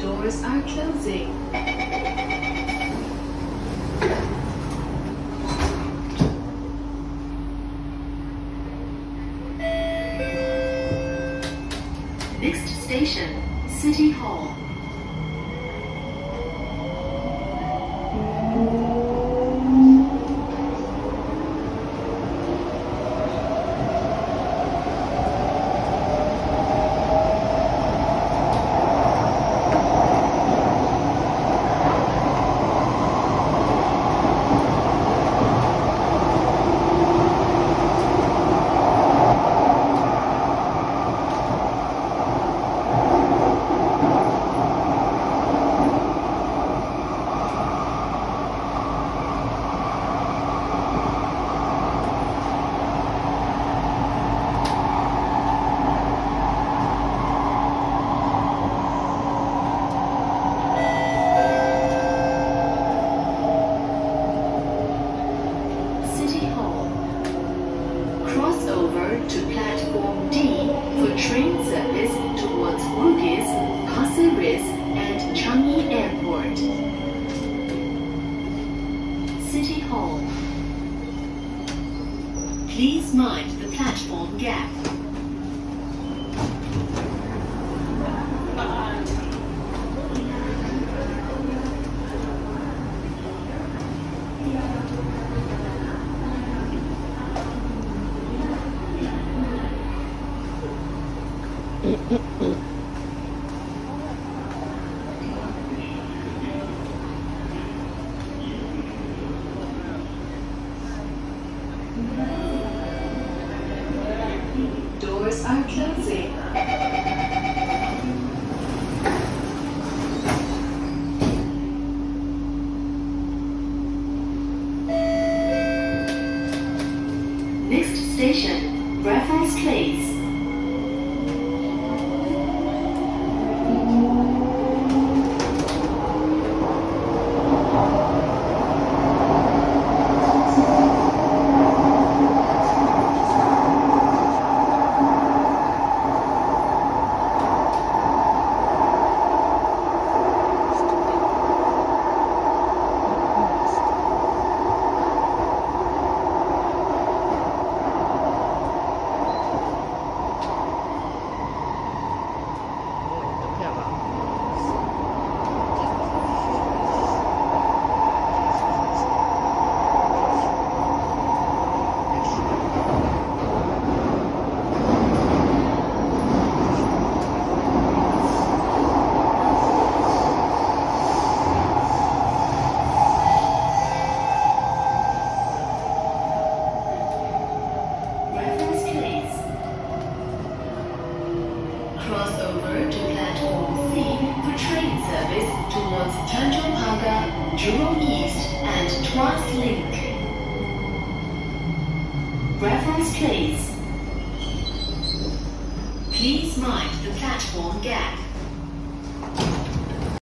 Doors are closing. Next station, City Hall. City Hall. Cross over to platform D for train service towards Bugis, Pasir Ris, and Changi Airport. City Hall. Please mind the platform gap. Doors are closing. Next station, Raffles Place. Raffles Place. Cross over to platform C for train service towards Tanjong Pagar, Jurong East, and Tuas Link. Raffles Place. Please mind the platform gap.